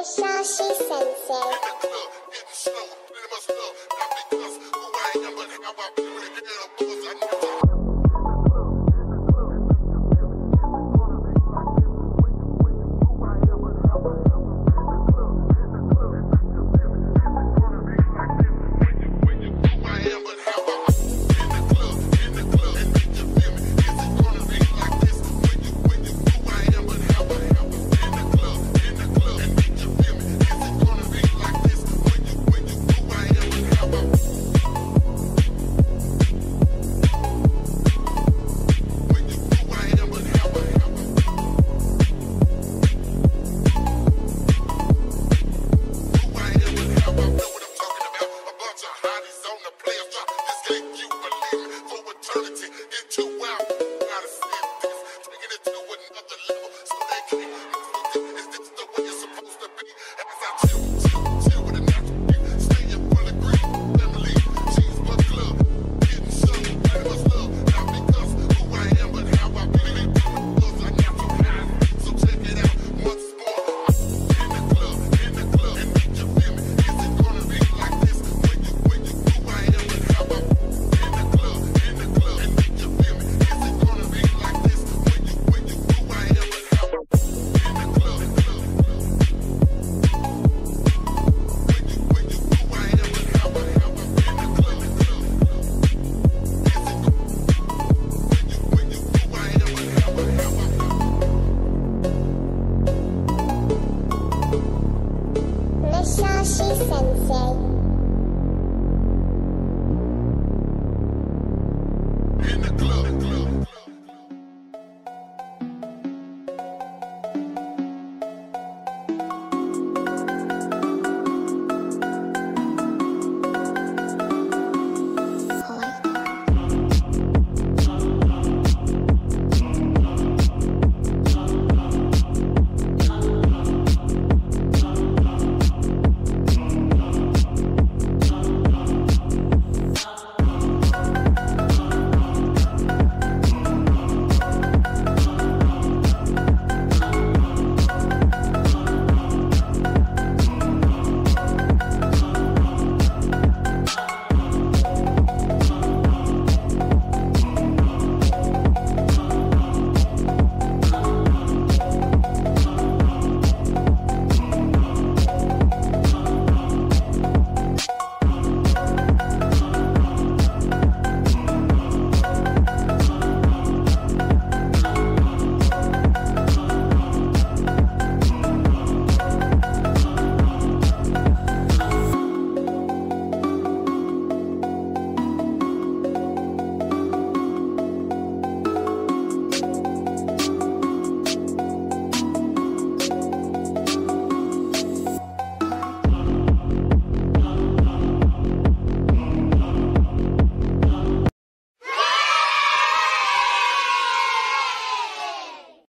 Shashi Sensei.